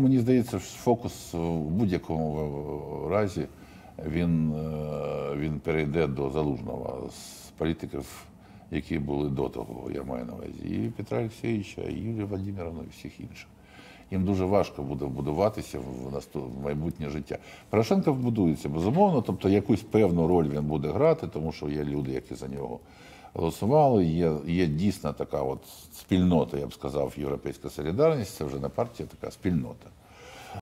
Мені здається, що фокус в будь-якому разі він, е, він перейде до залужного з політиків, які були до того, я маю на увазі, і Петра Олексійовича, і Юлія Володимировна, і всіх інших. Їм дуже важко буде вбудуватися в майбутнє життя. Порошенко вбудується, безумовно, тобто якусь певну роль він буде грати, тому що є люди, які за нього голосували. Є, є дійсно така от спільнота, я б сказав, європейська солідарність, це вже не партія, така спільнота.